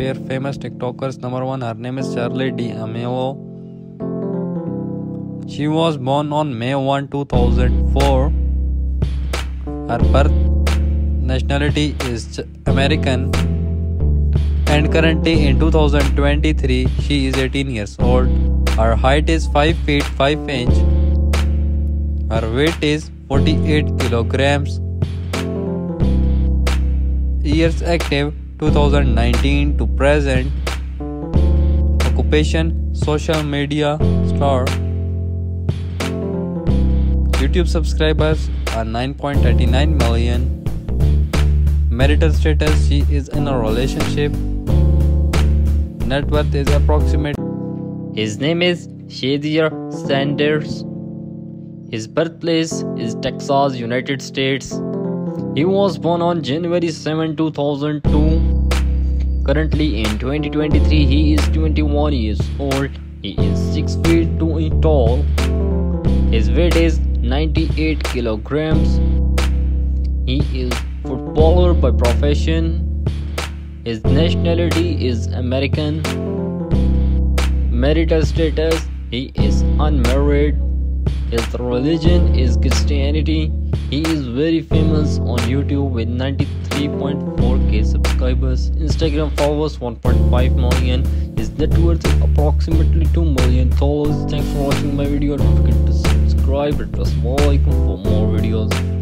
famous TikTokers. Number one, her name is Charli D'Amelio. She was born on May 1, 2004. Her birth nationality is American and currently in 2023 she is 18 years old. Her height is 5 feet 5 inch. Her weight is 48 kilograms. Years active 2019 to present. Occupation social media star. YouTube subscribers are 9.39 million. Marital status she is in a relationship. Net worth is approximate. His name is Shedeur Sanders. His birthplace is Texas, United States. He was born on January 7, 2002. Currently in 2023, he is 21 years old. He is 6 feet 2 inches tall. His weight is 98 kilograms. He is footballer by profession. His nationality is American. Marital status he is unmarried. His religion is Christianity. He is very famous on YouTube with 93.4k subscribers. Instagram followers 1.5 million. His net worth approximately 2 million dollars. Thanks for watching my video. Don't forget to subscribe and press more icon for more videos.